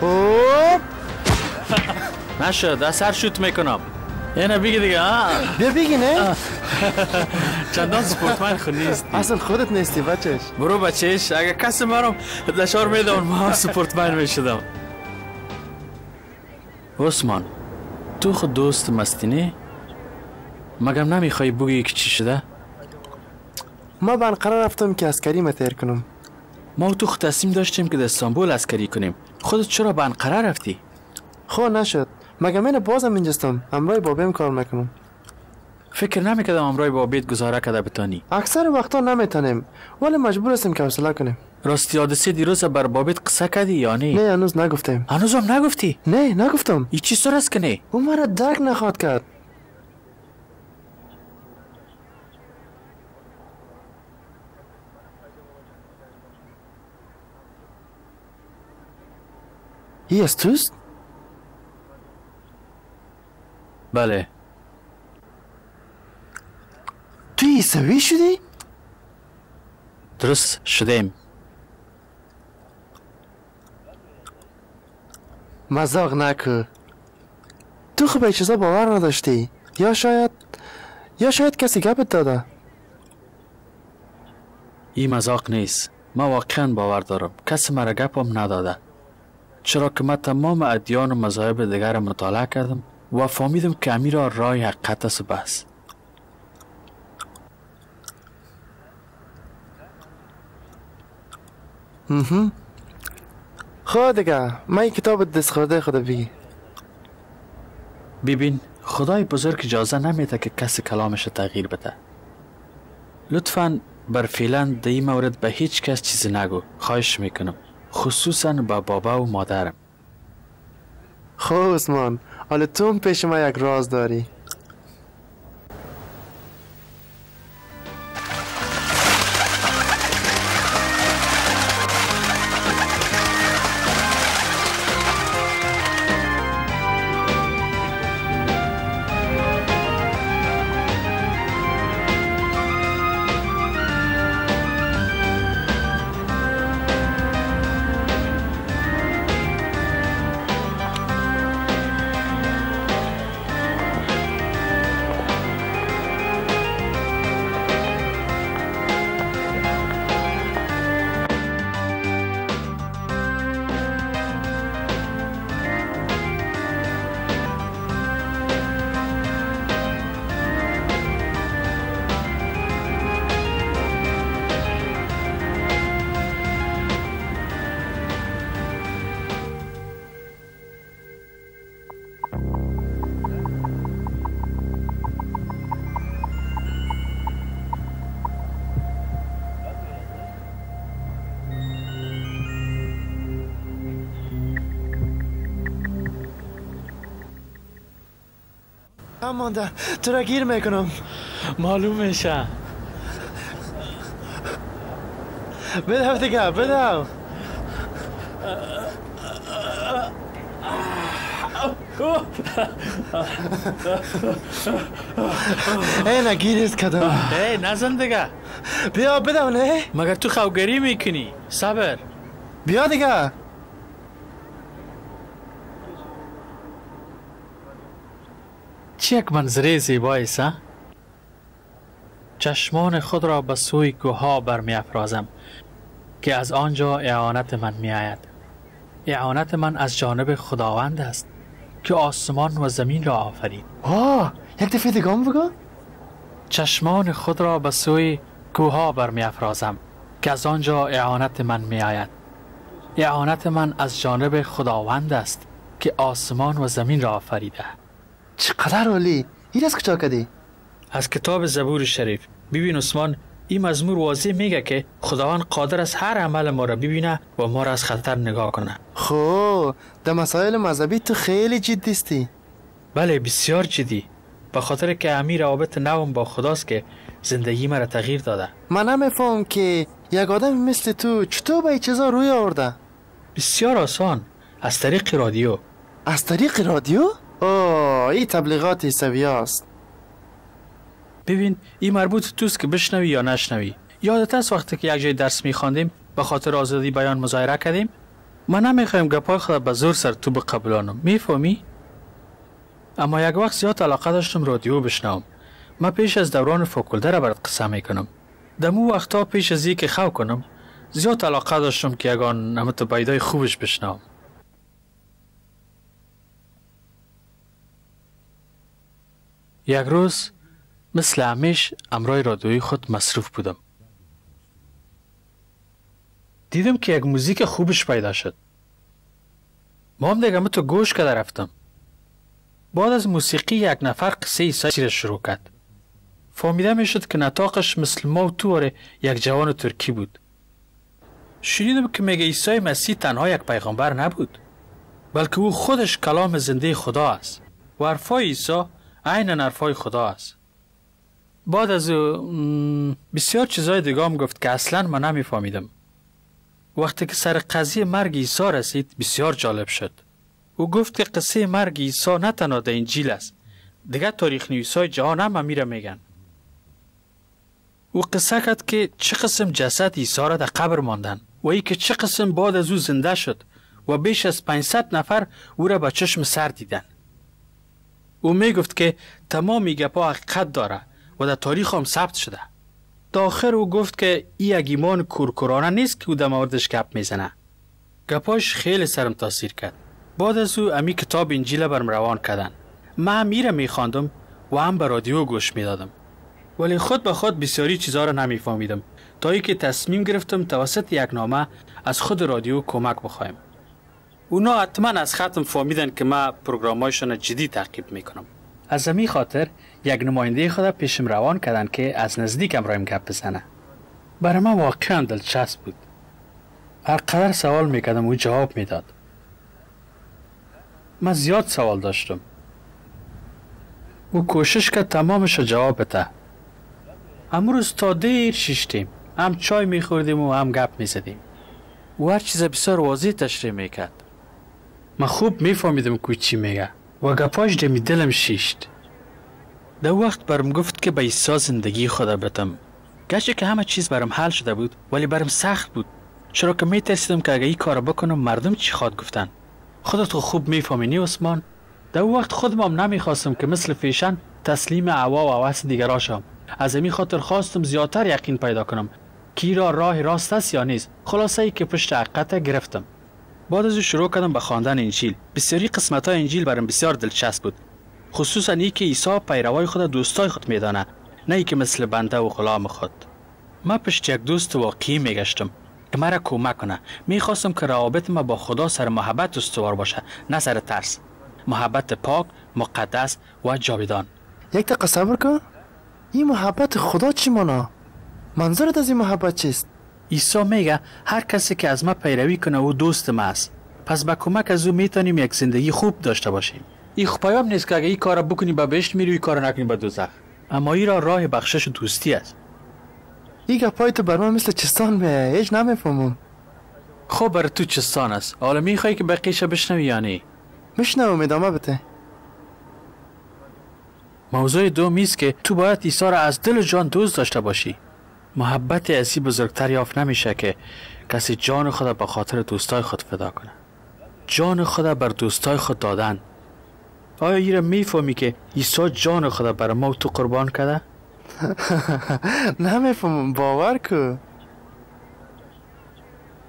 اوه نشد از سر شوت می‌کنم. اینه بگی دیگه. بیا بگی نه؟ چندان سپورتمن خود نیست اصلا خودت نیستی بچهش. برو بچهش اگه کسی مرم دشار میدون ما سپورتمن می‌شدم. عثمان تو خود دوست مستی مگم نمی‌خوای بگی که چی شده؟ ما من قرار رفتم که اسکری ما تیر کنم. ما تو خود تصمیم داشتیم که در استانبول اسکری کنیم. خودت چرا به انقره رفتی؟ خو نشد. مگه من بازم اینجستم امرای بابیم کار می‌کنم. فکر نمی‌کردم امرای با بیت گزاره کده بتانی. اکثر وقتا نمی‌تونیم ولی مجبور هستیم که حوصله کنیم راستی حادثه دیروز بر بابیت قصه کردی یا نه؟ نه هنوز نگفتیم هنوزم نگفتی؟ نه نگفتم. ای چی سر است که نه. او مرا درک نخواد کرد. ای از توست؟ بله. تو عیسوی شدی؟ درست شدیم. مزاق نکو. تو خب به چیزا باور نداشتی. یا شاید یا شاید کسی گپت داده. این مذاق نیست. ما واقعا باور دارم. کسی مرا گپم نداده. چرا که من تمام ادیان و مذاهب دیگر را مطالعه کردم و فهمیدم که امیر راه حقیقت است و بس. خب دیگه من این کتاب دست خورده خدا بگی. ببین خدای بزرگ اجازه نمیده که کسی کلامش تغییر بده. لطفا بر فعلا در این مورد به هیچ کس چیزی نگو. خواهش می‌کنم. خصوصا به بابا و مادرم. خب عثمان حالا تو پیش ما یک راز داری. مانده. تو را گیر می‌کنم. معلوم میشه. بدو دیگه بدو ای نگیریست کدام. ای نزن دیگه. بیا بدو نه. مگر تو خوگری می‌کنی؟ صبر. بیا دیگه. چه یک منظره زیبایی است؟ چشمان خود را به سوی کوها برمی افرازم که از آنجا اعانت من می آید اعانت من از جانب خداوند است که آسمان و زمین را آفرید. آه یک دفعه دیگه بگو. چشمان خود را به سوی کوها برمی افرازم که از آنجا اعانت من می آید اعانت من از جانب خداوند است که آسمان و زمین را آفریده. چقدر عالی این از کجا کدی از کتاب زبور شریف. ببین عثمان این مزمور واضح میگه که خداوند قادر است هر عمل ما را ببینه و ما را از خطر نگاه کنه. خب در مسائل مذهبی تو خیلی جدی استی. بله بسیار جدی. به خاطر که امیر روابط نوم با خداست که زندگی مرا تغییر داده. من نمیفهم که یک آدم مثل تو چطور به چیزا روی آورده؟ بسیار آسان. از طریق رادیو. از طریق رادیو؟ اوه این تبلیغات عیسوی است ببین این مربوط توست که بشنوی یا نشنوی. یادت است وقتی که یک جای درس میخواندیم به خاطر آزادی بیان مظاهره کردیم؟ من نمی‌خوایم گپای خود به زور سر تو بقبلانم. می‌فهمی؟ اما یک وقت زیاد علاقه داشتم رادیو بشنوم. ما پیش از دوران فوکلده را برات قصه می‌کنم. دمو وقتا پیش از که خو کنم زیاد علاقه داشتم که یگان نمت بایدای خوبش بشنوم. یک روز مثل همیش امرای رادیوی خود مصروف بودم. دیدم که یک موزیک خوبش پیدا شد. ما هم دیگه تو گوش کده رفتم. بعد از موسیقی یک نفر قصه ایسای را شروع کرد. فهمیده می شد که نتاقش مثل ما و تو یک جوان ترکی بود. شنیدم که میگه عیسی مسیح تنها یک پیغمبر نبود بلکه او خودش کلام زنده خدا است. و حرفای عیسی عین حرفای خدا است. بعد از او بسیار چیزای دیگه هم گفت که اصلا من نمیفهمیدم. وقتی که سر قضیه مرگ عیسی رسید بسیار جالب شد. او گفت که قصه مرگ عیسی نه تنها در انجیل است دیگه تاریخ نویسای جهان هم میره میگن. او قصه کرد که چه قسم جسد عیسی را در قبر ماندن و ای که چه قسم بعد از او زنده شد و بیش از 500 نفر او را به چشم سر دیدن. او می گفت که تمام گپا حقیقت داره و در تاریخ هم ثبت شده. تا آخر او گفت که ای یک ایمان کورکورانه نیست که او در موردش گپ می‌زنه. گپاش خیلی سرم تاثیر کرد. بعد از او امی کتاب انجیل برم روان کردن. من هم میره میخواندم و هم به رادیو گوش می‌دادم. ولی خود به خود بسیاری چیزها را نمیفهمیدم. تا که تصمیم گرفتم توسط یک نامه از خود رادیو کمک بخوایم. اونا حتما از ختم فهمیدن که ما پروگرامایشان جدی تعقیب می‌کنم. از امی خاطر یک نماینده خود پیشم روان کردن که از نزدیک امرایم گپ بزنه. برای ما واقعا دلچسب بود. هر قدر سوال می‌کردم او جواب می‌داد. من زیاد سوال داشتم. او کوشش کرد تمامش جواب بده. امروز تا دیر شیشتیم. هم چای میخوردیم و هم گپ می‌زدیم. او هر چیز بسیار واضح تشریح می‌کرد. من خوب میفهمیدم که چی میگه. و گپاش دمی دلم شیشت. در وقت برم گفت که به ایسا زندگی خدا بتم گرچه که همه چیز برم حل شده بود ولی برم سخت بود. چرا که میترسیدم که اگه این کار بکنم مردم چی خواد گفتن؟ خودت خوب میفهمینی عثمان؟ در وقت خودم هم نمی‌خواستم که مثل فیشن تسلیم عوا و عوض دیگر شم از این خاطر خواستم زیادتر یقین پیدا کنم کی را راه راست است یا نیست. خلاصه ای که پشت حقیقت گرفتم. بعد از شروع کردم به خواندن انجیل بسیاری قسمت های انجیل برام بسیار دلچسب بود. خصوصا ای که عیسی پیروای خود دوستای خود میدانه نه ای که مثل بنده و غلام خود. ما پشت یک دوست واقعی میگشتم که مرا کمک کنه. می‌خواستم که روابط ما با خدا سر محبت استوار باشه نه سر ترس. محبت پاک مقدس و جاویدان. یک دقیقه صبر کن. این محبت خدا چی مانا؟ منظورت از این محبت چیست؟ عیسی میگه هر کسی که از ما پیروی کنه او دوست ما است. پس با کمک از او می‌تونیم یک زندگی خوب داشته باشیم. این خوب پیام نیست که اگه این کار بکنی به بهشت میری این کار نکنی به دوزخ. اما این را راه بخشش و دوستی است. این گپای تو بر من مثل چستان به هیچ نمی‌فهمم. خب بر تو چستان است. حالا می‌خوای که بقیش بشنوی یا نه؟ میشنوم ادامه بده. موضوع دوم است که تو باید عیسی را از دل و جان دوست داشته باشی. محبت اسی بزرگتر یافت نمیشه که کسی جان خود به خاطر دوستای خود فدا کنه. جان خود بر دوستای خود دادن. آیا ایره می‌فهمی که عیسی جان خود بر ما تو قربان کرده؟ نمی‌فهمم باور کو